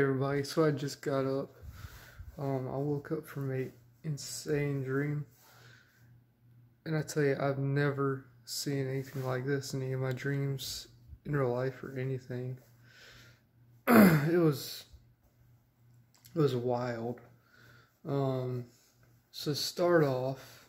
everybody. So i just got up. Um i woke up from a insane dream. And i tell you i've never seen anything like this in any of my dreams in real life or anything. It was it was wild. Um so start off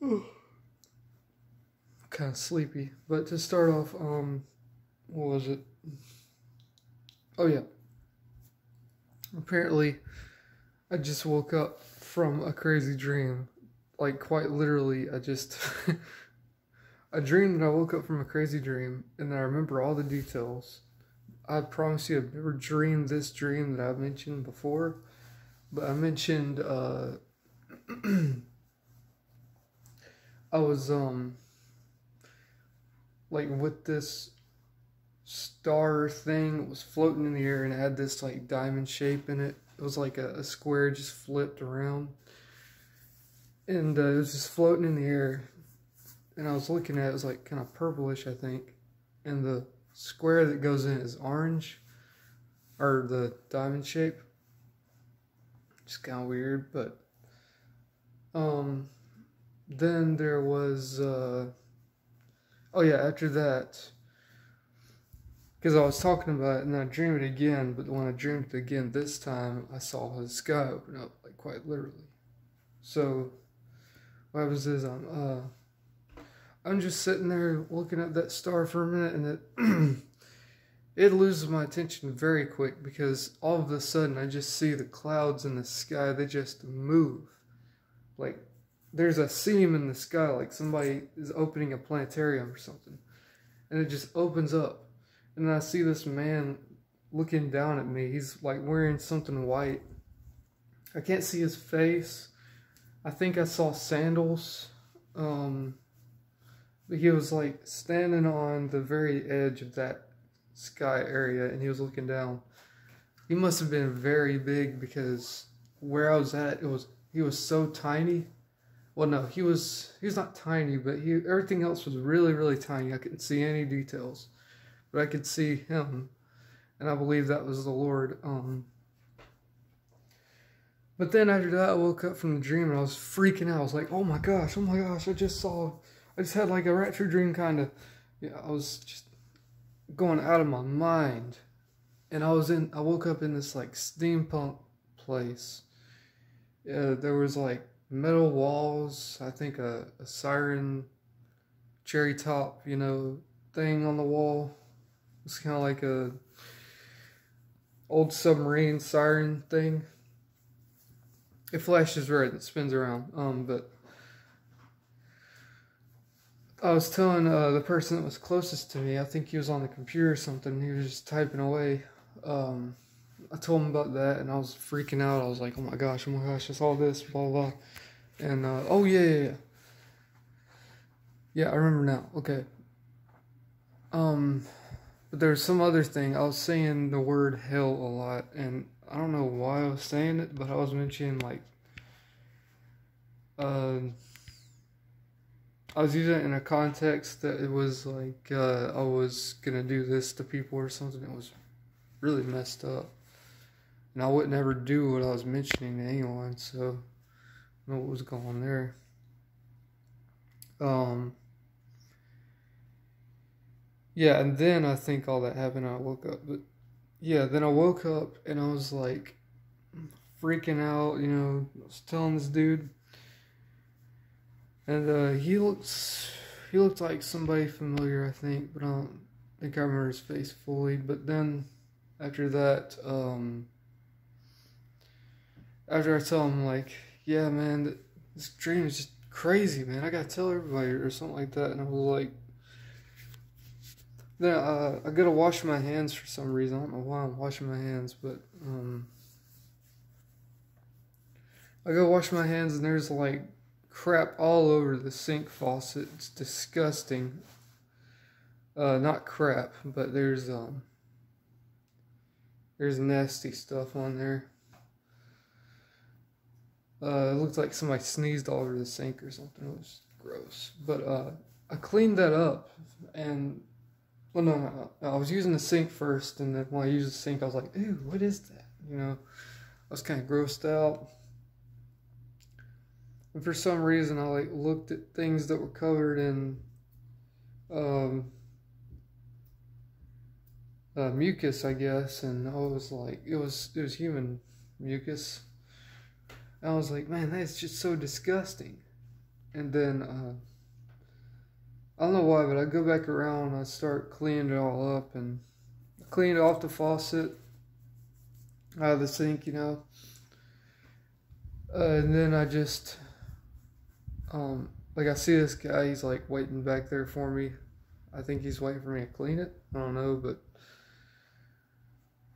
kind of sleepy. But to start off um what was it Oh, yeah. Apparently, I just woke up from a crazy dream. Like, quite literally, I just. I dreamed that I woke up from a crazy dream, and I remember all the details. I promise you, I've never dreamed this dream that I've mentioned before, but I mentioned, uh. I was, um. Like, with this star thing was floating in the air and it had this like diamond shape in it. It was like a, a square just flipped around. And uh, it was just floating in the air. And I was looking at it, it was like kind of purplish, I think. And the square that goes in is orange. Or the diamond shape. Just kind of weird, but. Um, then there was. Uh, oh, yeah, after that because I was talking about it and I dreamed it again, but when I dreamed it again this time, I saw the sky open up, like quite literally. So, what happens is I'm, uh, I'm just sitting there looking at that star for a minute and it, it loses my attention very quick because all of a sudden I just see the clouds in the sky, they just move. Like, there's a seam in the sky, like somebody is opening a planetarium or something. And it just opens up and I see this man looking down at me. He's like wearing something white. I can't see his face. I think I saw sandals. Um, but he was like standing on the very edge of that sky area and he was looking down. He must have been very big because where I was at, it was he was so tiny. Well, no, he was he's not tiny, but he everything else was really really tiny. I couldn't see any details but I could see him, and I believe that was the Lord. Um, but then after that, I woke up from the dream and I was freaking out. I was like, "Oh my gosh! Oh my gosh! I just saw, I just had like a rapture dream, kind of. Yeah, I was just going out of my mind, and I was in. I woke up in this like steampunk place. Yeah, there was like metal walls. I think a, a siren cherry top, you know, thing on the wall. It's kind of like a old submarine siren thing. It flashes red and spins around. Um, but I was telling uh, the person that was closest to me, I think he was on the computer or something. He was just typing away. Um, I told him about that, and I was freaking out. I was like, "Oh my gosh, oh my gosh, I saw this, blah blah." blah. And uh, oh yeah, yeah, yeah, yeah. I remember now. Okay. Um. But there's some other thing. I was saying the word hell a lot, and I don't know why I was saying it, but I was mentioning like uh, I was using it in a context that it was like uh, I was gonna do this to people or something. It was really messed up, and I would never do what I was mentioning to anyone. So, I know what was going there. Um. Yeah, and then I think all that happened. I woke up, but yeah, then I woke up and I was like freaking out. You know, I was telling this dude, and uh, he looks he looked like somebody familiar, I think, but I don't think I remember his face fully. But then after that, um, after I tell him like, yeah, man, this dream is just crazy, man. I gotta tell everybody or something like that, and I was like then uh, I gotta wash my hands for some reason. I don't know why I'm washing my hands, but um, I go wash my hands and there's like crap all over the sink faucet. It's disgusting. Uh, not crap, but there's um, there's nasty stuff on there. Uh, it looked like somebody sneezed all over the sink or something. It was gross. But uh, I cleaned that up and Well, no, no. I was using the sink first, and then when I used the sink, I was like, "Ew, what is that?" You know, I was kind of grossed out. And for some reason, I like looked at things that were covered in um, uh, mucus, I guess, and I was like, it was it was human mucus. And I was like, man, that's just so disgusting. And then uh, I don't know why, but I go back around and I start cleaning it all up and clean it off the faucet, out of the sink, you know. Uh, and then I just, um, like I see this guy, he's like waiting back there for me. I think he's waiting for me to clean it. I don't know, but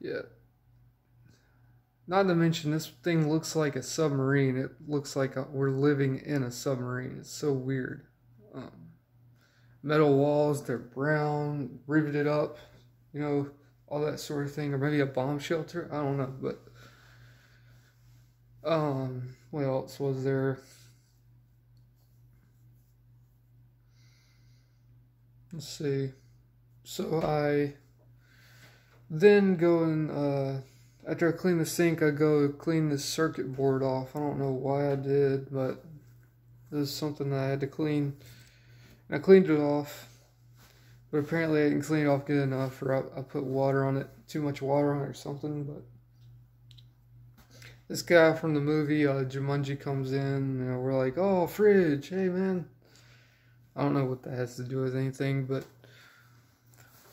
yeah. Not to mention, this thing looks like a submarine. It looks like a, we're living in a submarine. It's so weird. Um, metal walls, they're brown, riveted up, you know, all that sort of thing. Or maybe a bomb shelter. I don't know, but um, what else was there? Let's see. So I then go and uh, after I clean the sink, I go clean the circuit board off. I don't know why I did, but this is something that I had to clean. I cleaned it off, but apparently I didn't clean it off good enough, or I, I put water on it, too much water on it or something. But this guy from the movie uh, Jumanji comes in, and we're like, "Oh, fridge, hey man." I don't know what that has to do with anything, but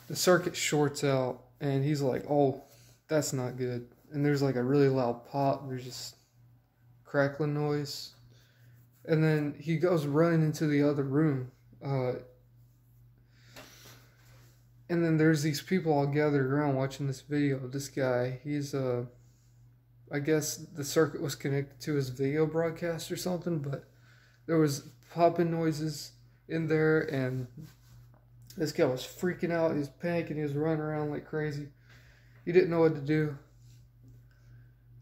the circuit shorts out, and he's like, "Oh, that's not good." And there's like a really loud pop. There's just crackling noise, and then he goes running into the other room. Uh, and then there's these people all gathered around watching this video. of This guy, he's uh, I guess the circuit was connected to his video broadcast or something, but there was popping noises in there, and this guy was freaking out. He was panicking. He was running around like crazy. He didn't know what to do.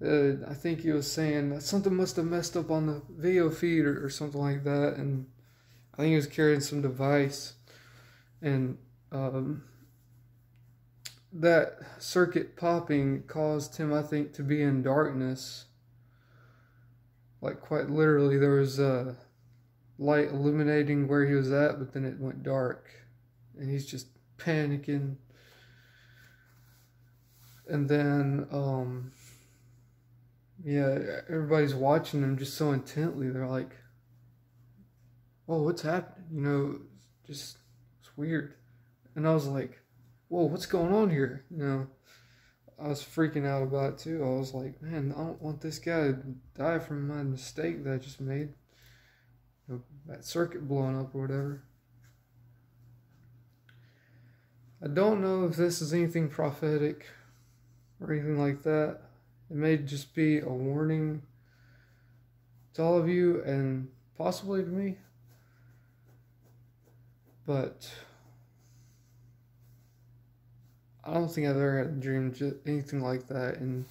Uh, I think he was saying something must have messed up on the video feed or, or something like that, and I think he was carrying some device, and um, that circuit popping caused him, I think, to be in darkness. Like quite literally, there was a light illuminating where he was at, but then it went dark, and he's just panicking. And then, um, yeah, everybody's watching him just so intently. They're like, "Oh, what's happening?" You know, just it's weird. And I was like, "Whoa, what's going on here?" You know, I was freaking out about it too. I was like, "Man, I don't want this guy to die from my mistake that I just made." You know, that circuit blowing up or whatever. I don't know if this is anything prophetic or anything like that. It may just be a warning to all of you and possibly to me. But I don't think I've ever had a dream anything like that. And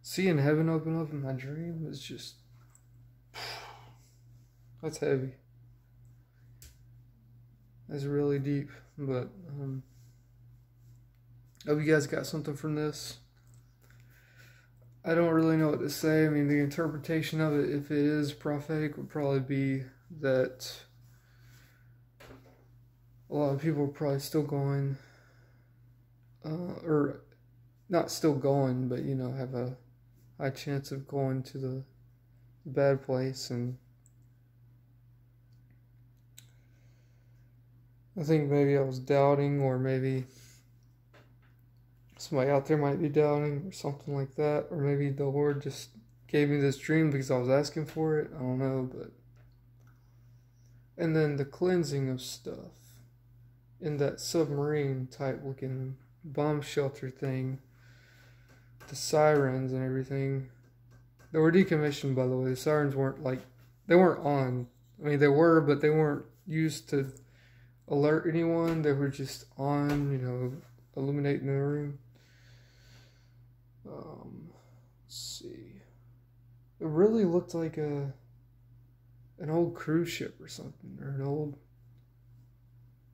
seeing heaven open up in my dream is just that's heavy. That's really deep, but um, I hope you guys got something from this. I don't really know what to say. I mean, the interpretation of it, if it is prophetic, would probably be that a lot of people are probably still going, uh, or not still going, but you know, have a high chance of going to the bad place. And I think maybe I was doubting, or maybe somebody out there might be doubting or something like that or maybe the lord just gave me this dream because i was asking for it i don't know but and then the cleansing of stuff in that submarine type looking bomb shelter thing the sirens and everything. They were decommissioned by the way. The sirens weren't like they weren't on. I mean they were but they weren't used to alert anyone. They were just on you know illuminating the room. Um, let's see. It really looked like a an old cruise ship or something, or an old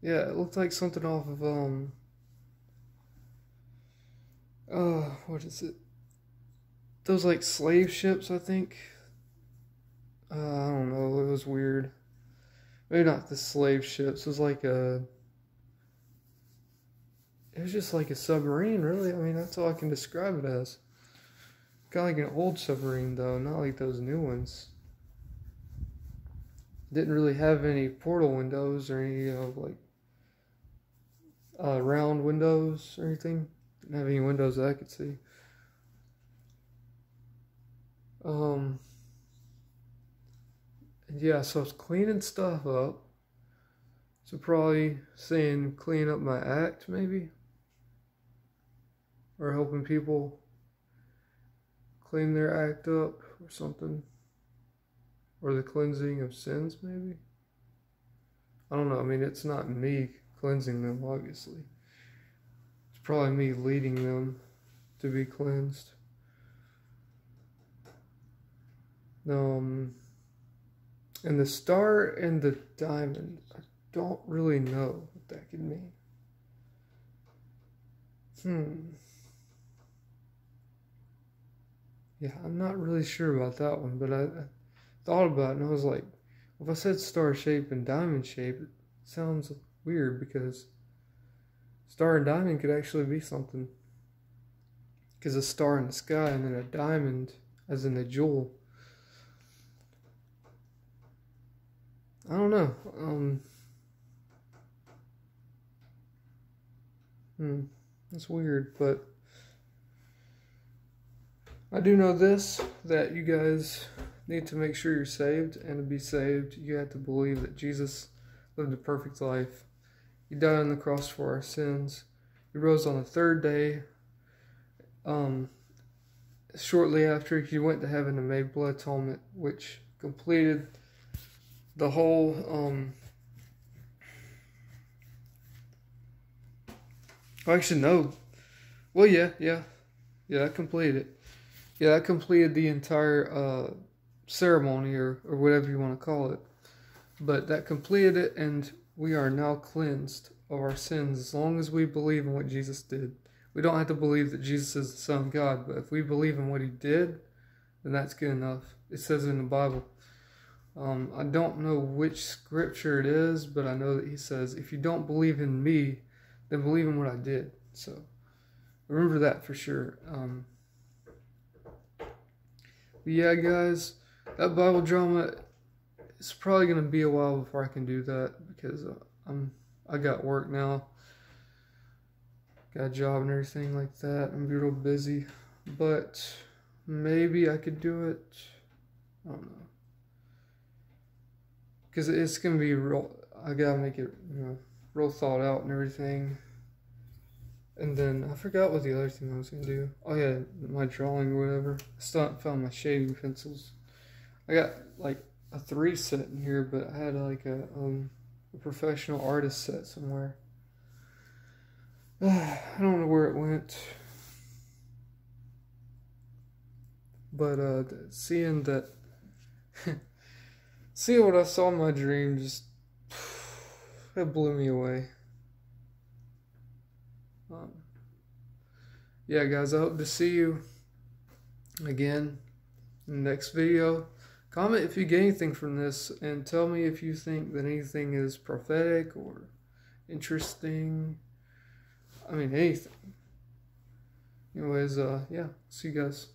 Yeah, it looked like something off of um. Uh, what is it? Those like slave ships, I think. Uh, I don't know. It was weird. Maybe not the slave ships. It was like a. It was just like a submarine, really. I mean, that's all I can describe it as. Kind of like an old submarine, though, not like those new ones. Didn't really have any portal windows or any, know, like uh, round windows or anything. Didn't have any windows that I could see. Um, yeah, so I was cleaning stuff up. So probably saying clean up my act, maybe, or helping people clean their act up or something, or the cleansing of sins, maybe. I don't know. I mean, it's not me cleansing them, obviously. It's probably me leading them to be cleansed. Um, and the star and the diamond, I don't really know what that could mean. Hmm. Yeah, I'm not really sure about that one, but I, I thought about it and I was like, if I said star shape and diamond shape, it sounds weird because star and diamond could actually be something. Because a star in the sky and then a diamond, as in a jewel. I don't know. Um, hmm, that's weird, but I do know this that you guys need to make sure you're saved, and to be saved, you have to believe that Jesus lived a perfect life. He died on the cross for our sins. He rose on the third day. Um, shortly after, he went to heaven and made blood atonement, which completed the whole um actually no well yeah yeah yeah that completed it yeah that completed the entire uh ceremony or or whatever you want to call it but that completed it and we are now cleansed of our sins as long as we believe in what jesus did we don't have to believe that jesus is the son of god but if we believe in what he did then that's good enough it says in the bible um, I don't know which scripture it is, but I know that he says, if you don't believe in me, then believe in what I did. So remember that for sure. Um, yeah, guys, that Bible drama, it's probably going to be a while before I can do that because uh, I'm I got work now. Got a job and everything like that. I'm real busy. But maybe I could do it. I don't know because it's gonna be real. I gotta make it you know real thought out and everything. And then I forgot what the other thing I was gonna do. Oh yeah, my drawing or whatever. I still haven't found my shading pencils. I got like a three set in here, but I had like a um a professional artist set somewhere. I don't know where it went. But uh seeing that seeing what I saw in my dream just it blew me away. Um, yeah, guys, I hope to see you again next video. Comment if you get anything from this and tell me if you think that anything is prophetic or interesting. I mean, anything. Anyways, uh, yeah, see you guys.